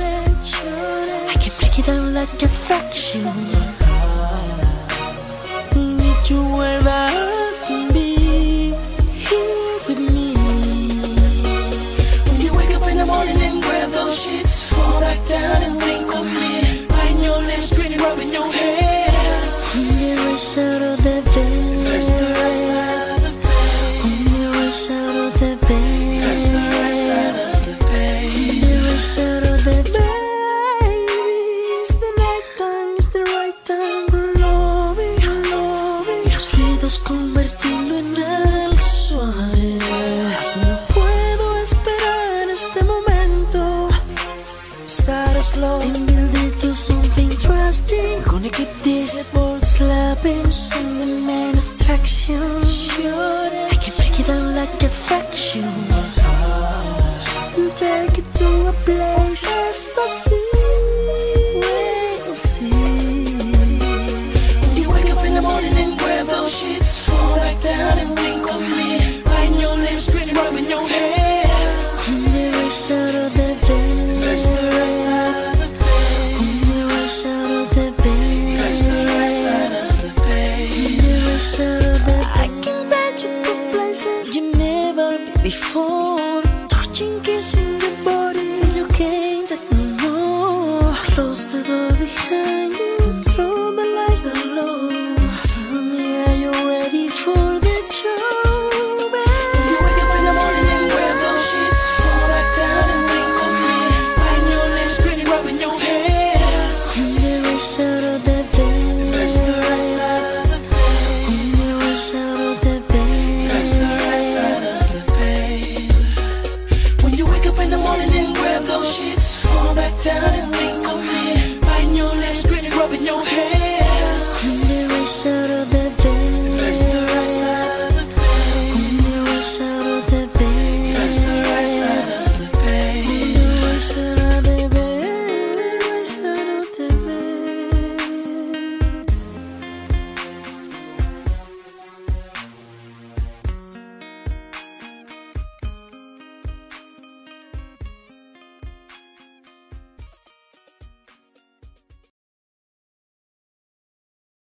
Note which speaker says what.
Speaker 1: it. I can break it down like a fraction. You here with me. When you wake up in the morning and grab those sheets, fall back down and think of me. Biting your lips, grinning, rubbing your side of the bed. Start slow and build it to something trusting. Gonna keep this board slapping, send the main attraction. Sure, I can break it down like a fraction. Take it to a place hasta así pleasure that I can bet you to places you never been before. Touching, kissing your body and you can't take no more. Close the door behind you.